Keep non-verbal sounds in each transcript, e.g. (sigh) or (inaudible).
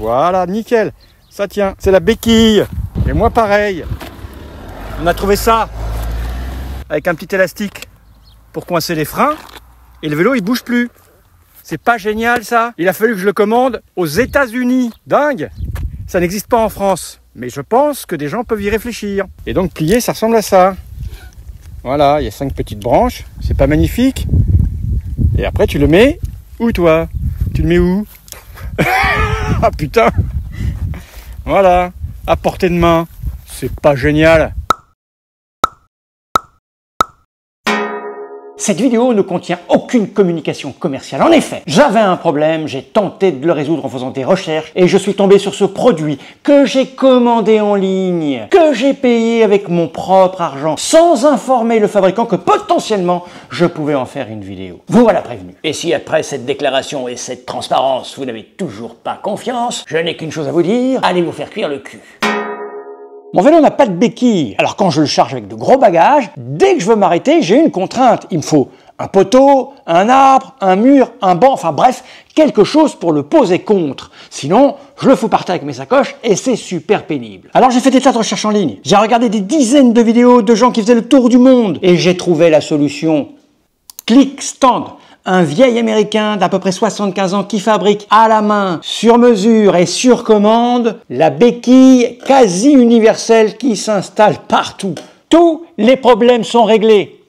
Voilà, nickel. Ça tient. C'est la béquille. Et moi pareil. On a trouvé ça avec un petit élastique pour coincer les freins. Et le vélo il bouge plus. C'est pas génial ça Il a fallu que je le commande aux États-Unis. Dingue Ça n'existe pas en France. Mais je pense que des gens peuvent y réfléchir. Et donc plier, ça ressemble à ça. Voilà, il y a cinq petites branches. C'est pas magnifique Et après, tu le mets où toi? Tu le mets où? (laughs) Ah putain. Voilà, à portée de main. C'est pas génial Cette vidéo ne contient aucune communication commerciale. En effet, j'avais un problème, j'ai tenté de le résoudre en faisant des recherches et je suis tombé sur ce produit que j'ai commandé en ligne, que j'ai payé avec mon propre argent, sans informer le fabricant que potentiellement je pouvais en faire une vidéo. Vous voilà prévenu. Et si après cette déclaration et cette transparence, vous n'avez toujours pas confiance, je n'ai qu'une chose à vous dire, allez vous faire cuire le cul. Mon vélo n'a pas de béquille, alors quand je le charge avec de gros bagages, dès que je veux m'arrêter, j'ai une contrainte. Il me faut un poteau, un arbre, un mur, un banc, enfin bref, quelque chose pour le poser contre. Sinon, je le fous par terre avec mes sacoches et c'est super pénible. Alors j'ai fait des tas de recherches en ligne. J'ai regardé des dizaines de vidéos de gens qui faisaient le tour du monde et j'ai trouvé la solution. Click Stand un vieil américain d'à peu près 75 ans qui fabrique à la main, sur mesure et sur commande, la béquille quasi universelle qui s'installe partout. Tous les problèmes sont réglés.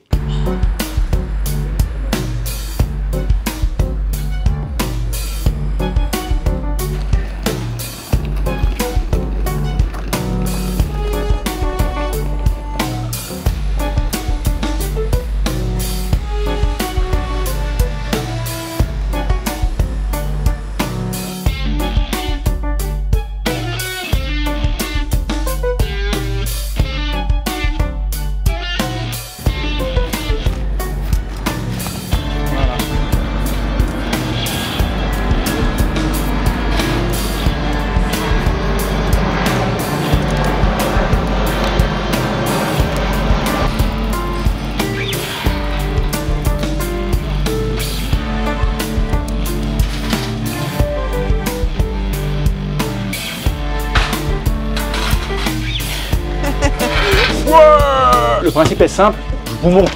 Le principe est simple, je vous montre.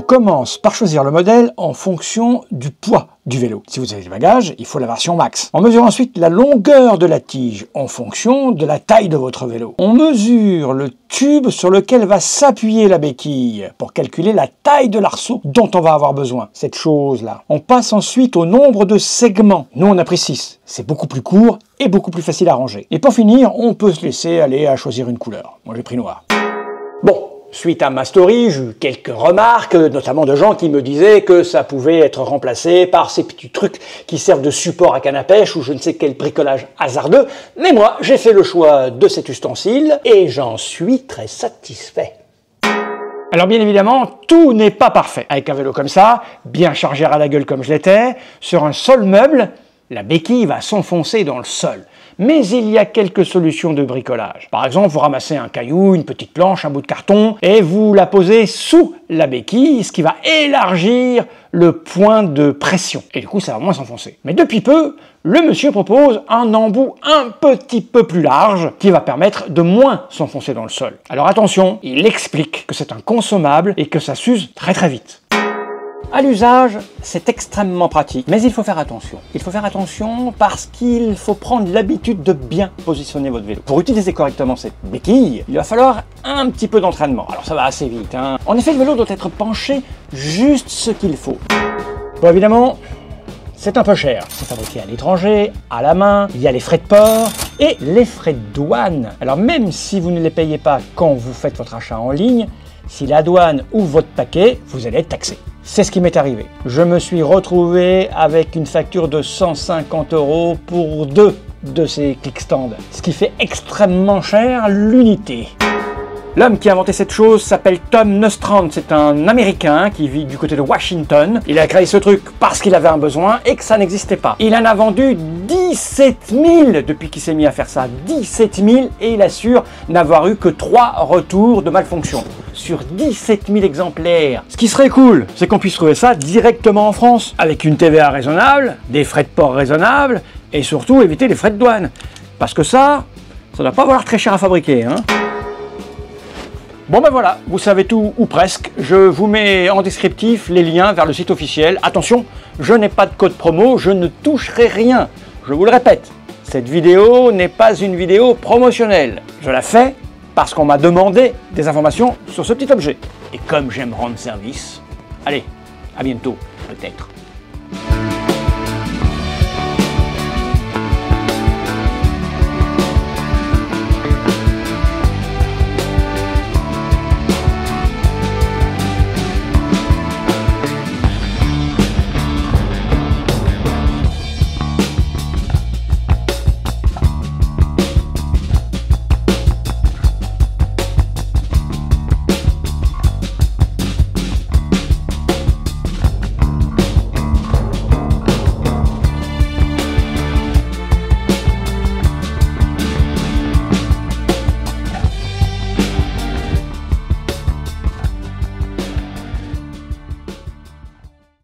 On commence par choisir le modèle en fonction du poids du vélo. Si vous avez des bagages, il faut la version max. On mesure ensuite la longueur de la tige en fonction de la taille de votre vélo. On mesure le tube sur lequel va s'appuyer la béquille pour calculer la taille de l'arceau dont on va avoir besoin. Cette chose-là. On passe ensuite au nombre de segments. Nous, on a pris 6. C'est beaucoup plus court et beaucoup plus facile à ranger. Et pour finir, on peut se laisser aller à choisir une couleur. Moi, j'ai pris noir. Suite à ma story, j'ai eu quelques remarques, notamment de gens qui me disaient que ça pouvait être remplacé par ces petits trucs qui servent de support à canne à pêche ou je ne sais quel bricolage hasardeux. Mais moi, j'ai fait le choix de cet ustensile et j'en suis très satisfait. Alors bien évidemment, tout n'est pas parfait. Avec un vélo comme ça, bien chargé à la gueule comme je l'étais, sur un sol meuble, la béquille va s'enfoncer dans le sol mais il y a quelques solutions de bricolage. Par exemple, vous ramassez un caillou, une petite planche, un bout de carton, et vous la posez sous la béquille, ce qui va élargir le point de pression. Et du coup, ça va moins s'enfoncer. Mais depuis peu, le monsieur propose un embout un petit peu plus large qui va permettre de moins s'enfoncer dans le sol. Alors attention, il explique que c'est un consommable et que ça s'use très très vite. À l'usage, c'est extrêmement pratique, mais il faut faire attention. Il faut faire attention parce qu'il faut prendre l'habitude de bien positionner votre vélo. Pour utiliser correctement cette béquille, il va falloir un petit peu d'entraînement. Alors ça va assez vite. Hein. En effet, le vélo doit être penché juste ce qu'il faut. Bon, évidemment, c'est un peu cher. C'est fabriqué à l'étranger, à la main, il y a les frais de port et les frais de douane. Alors même si vous ne les payez pas quand vous faites votre achat en ligne, si la douane ouvre votre paquet, vous allez être taxé. C'est ce qui m'est arrivé. Je me suis retrouvé avec une facture de 150 euros pour deux de ces clickstands, ce qui fait extrêmement cher l'unité. L'homme qui a inventé cette chose s'appelle Tom Nostrand. C'est un Américain qui vit du côté de Washington. Il a créé ce truc parce qu'il avait un besoin et que ça n'existait pas. Il en a vendu 17 000 depuis qu'il s'est mis à faire ça. 17 000 et il assure n'avoir eu que 3 retours de malfonction sur 17 000 exemplaires. Ce qui serait cool, c'est qu'on puisse trouver ça directement en France, avec une TVA raisonnable, des frais de port raisonnables, et surtout éviter les frais de douane. Parce que ça, ça ne doit pas valoir très cher à fabriquer. Hein Bon ben voilà, vous savez tout ou presque. Je vous mets en descriptif les liens vers le site officiel. Attention, je n'ai pas de code promo, je ne toucherai rien. Je vous le répète, cette vidéo n'est pas une vidéo promotionnelle. Je la fais parce qu'on m'a demandé des informations sur ce petit objet. Et comme j'aime rendre service, allez, à bientôt, peut-être.